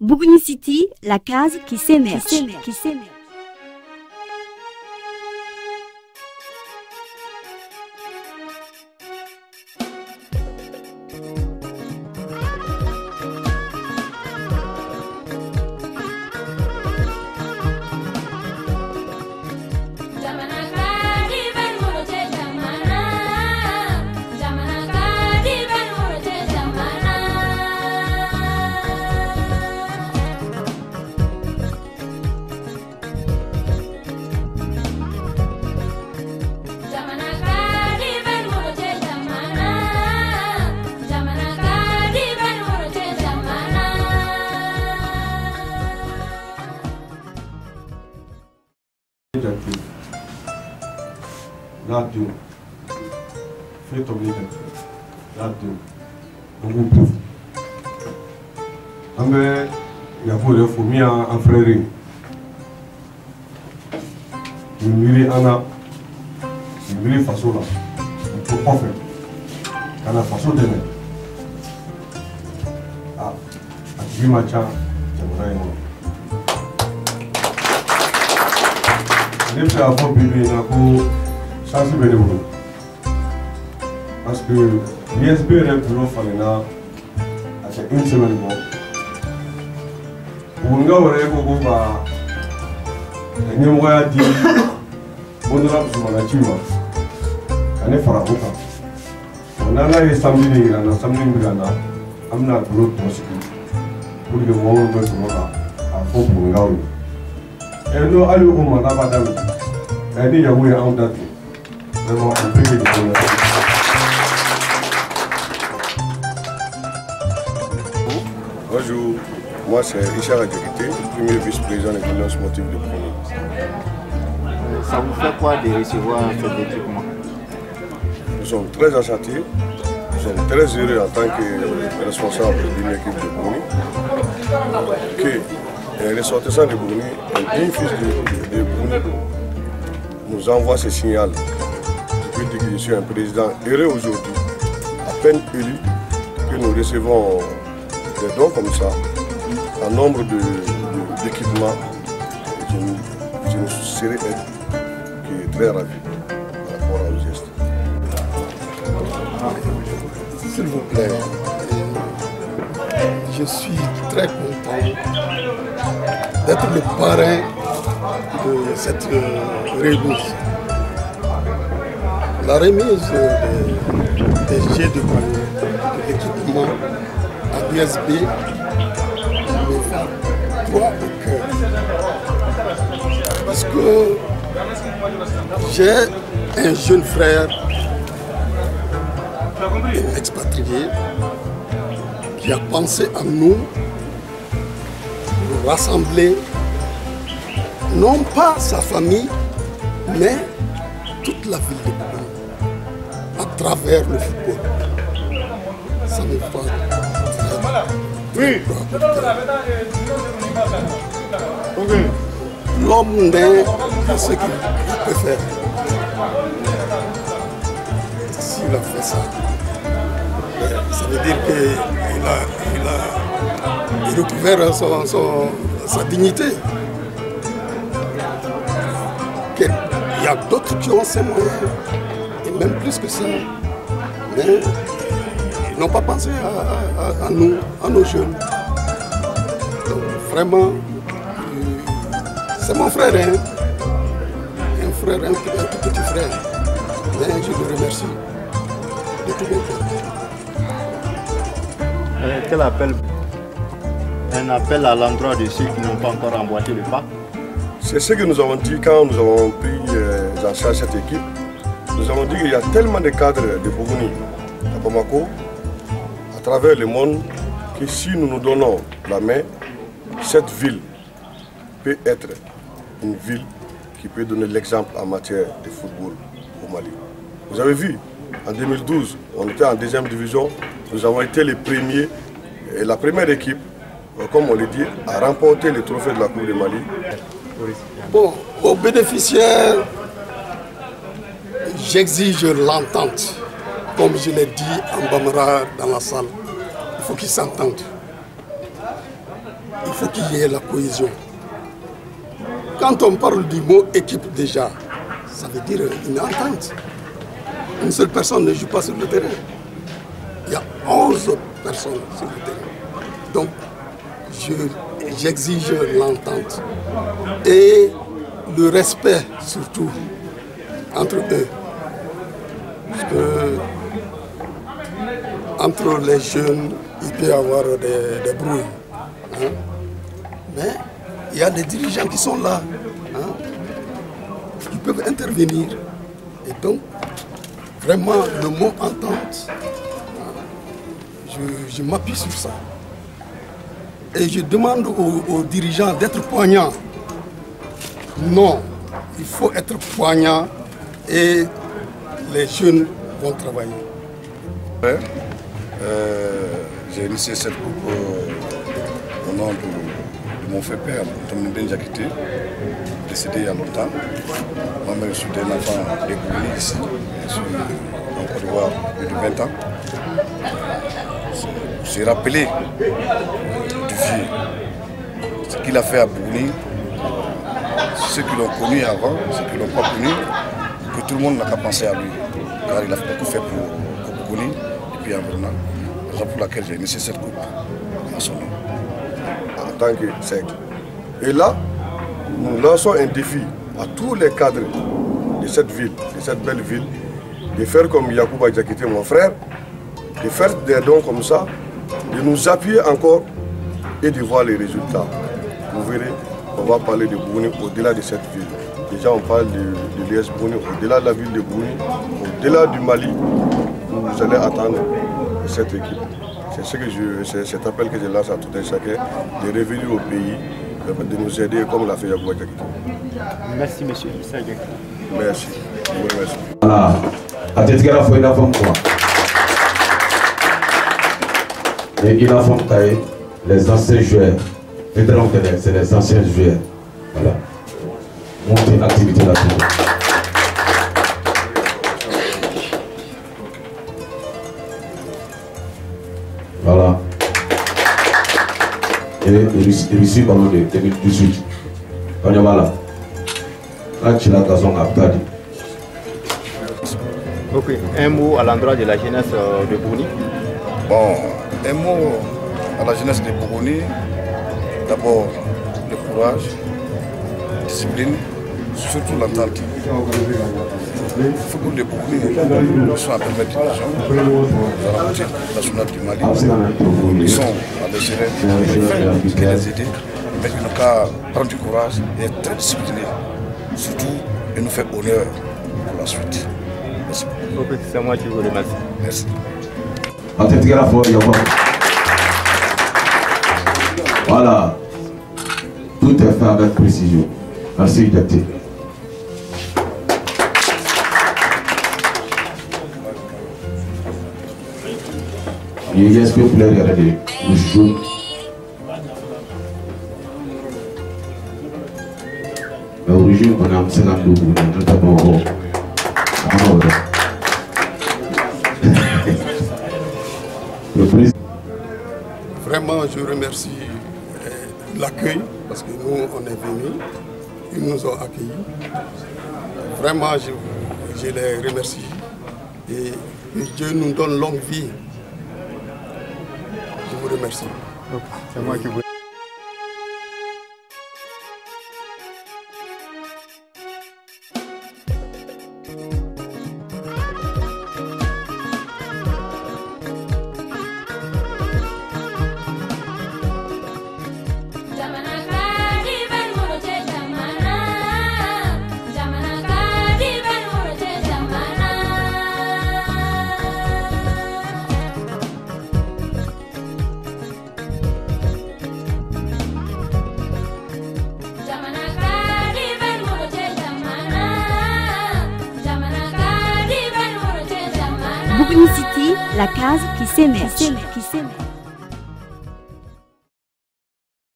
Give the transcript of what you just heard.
Bougouni City, la case qui s'émerge. that day. Free terminated. That day. Mungu mtukufu. Ambe yakure fumia afreri. Nimiri ana nimiri faso la. Mtu kɔfɛ kana faso dɛmɛ. A a tigi ma ca jamana in kɔnɔ. ne fɛ k'a fɔ bi bi a na ko Chansi be de wou. Aske, yes be rep di nou fane na, ase inti be de wou. Wou nga wou rep wou ba, enye mwa ya di, moun do la psou wana chi wans. Ane fara wouta. Wana la ye samdi de irana, samdi mbi gana, amna group posiki. Wou de wou wou mwen tu wou fo bungaw ye ɛ n'o hali o mɔna ma daminɛ ɛ ni yahu ye anw da ten vraiment de Bonjour, moi c'est Richard Adjekité, premier vice-président des Unions sportives de Bruni. Ça vous fait quoi de recevoir cet équipement Nous sommes très enchantés, nous sommes très heureux en tant que responsable d'une équipe de Bruni que les ressortissants de Bruni, un digne fils de, de, de Bruni, nous envoie ce signal. Je suis un président heureux aujourd'hui, à peine élu, que nous recevons des dons comme ça, en nombre de- de- d'équipements. Je, je ne serais que très ravi par rapport à nos gestes. S'il vous plaît, je suis très content d'être le parrain de cette euh, remise. La remise des, des jets de de l'équipement à BSB me va droit au cœur. Parce que j'ai un jeune frère un expatrié qui a pensé à nous, nous rassembler, non pas sa famille, mais toute la ville de Boulogne, travers le football. Ça très, très droit. L'homme n'est pas ce qu'il peut faire. S'il a fait ça, ça veut dire qu'il a, il a il recouvert son- son- sa dignité. Il y a d'autres qui ont ces moyens, même plus que ça. Mais ils n'ont pas pensé à, à- à nous, à nos jeunes. Donc vraiment, euh, c'est mon frère, hein. un frère, un, tout petit frère. Mais je le remercie de tout mon cœur. Euh, Quel appel? Un appel à l'endroit de ceux qui n'ont pas encore emboîté le pas. C'est ce que nous avons dit quand nous avons pris euh, en charge cette équipe. Nous avons dit qu'il y a tellement de cadres de Bougouni à Bamako, à travers le monde, que si nous nous donnons la main, cette ville peut être une ville qui peut donner l'exemple en matière de football au Mali. Vous avez vu, en 2012, on était en deuxième division, nous avons été les premiers, et la première équipe, euh, comme on le dit, à remporter le trophée de la Coupe du Mali Bon, aux bénéficiaires, j'exige l'entente. Comme je l'ai dit en Bamara dans la salle, il faut qu'ils s'entendent. il faut qu'il y ait la cohésion. Quand on parle du mot équipe déjà, ça veut dire une entente. Une seule personne ne joue pas sur le terrain. Il y a 11 personnes sur le terrain. Donc, j'exige l'entente et le respect surtout entre eux. Parce que entre les jeunes, il peut y avoir des, bruits. Hein. Mais il y a des dirigeants qui sont là, hein, qui peuvent intervenir. Et donc, vraiment, le mot entente, je, m'appuie sur ça. Et je demande aux, dirigeants d'être poignants. Non, il faut être poignant et les jeunes vont travailler. Euh, j'ai initié cette coupe au nom de, mon frère père, Tom Benjakité, décédé il y a longtemps. Moi-même, je suis un enfant écoulé ici. Je suis en Côte d'Ivoire depuis 20 ans. J'ai rappelé du vieux ce qu'il a fait à Bougouni, ceux qui l'ont connu avant, ceux qui ne l'ont pas connu, que tout le monde n'a qu'à penser à lui. Car il a beaucoup fait pour, Bougouni et puis en Brunei. C'est pour laquelle j'ai initié cette coupe à son nom. En tant que cercle. Et là, nous lançons un défi à tous les cadres de cette ville, de cette belle ville, de faire comme Yacouba Diakité, mon frère, de faire des dons comme ça, de nous appuyer encore et de voir les résultats. Vous verrez, on va parler de Bouni au-delà de cette ville. Déjà, on parle de, de au-delà de la ville de Bouni, au-delà du Mali, où vous allez attendre cette équipe. C'est ce que je, cet appel que je lance à tout un chacun, de revenir au pays, de nous aider comme l'a fait Diakité. Merci, monsieur Merci. merci. Voilà. À titre fois, il a fait Et il a fait les anciens joueurs. C'est les anciens joueurs. Voilà. Monter activité là-dessus. Voilà. Et reçut ballon de 2018. Quand il là, là, tu l'as gazon à Abdadi. Ok, un mot à l'endroit de la jeunesse euh, de Bouni. Bon, un mot à la jeunesse de Bouni. D'abord, le courage, la discipline, surtout l'entente. Le football de Bouni sont à permettre de la route nationale du Mali. Ils sont à l'Algérie, qui les aider, mais ils n'ont qu'à prendre du courage et être très disciplinés. Surtout, et nous faire honneur pour la suite. Merci beaucoup. C'est moi qui vous remercie. Merci. Voilà. Tout est fait avec précision. Merci, Dati. Il y a ce que vous voulez regarder. Le jaune. Mais origine, on a un 52, on a notamment au Le président. Vraiment, je remercie l'accueil parce que nous, on est venus, ils nous ont accueillis. Vraiment, je, les remercie et Dieu nous donne longue vie. Je vous remercie. C'est moi la case qui s'émerge.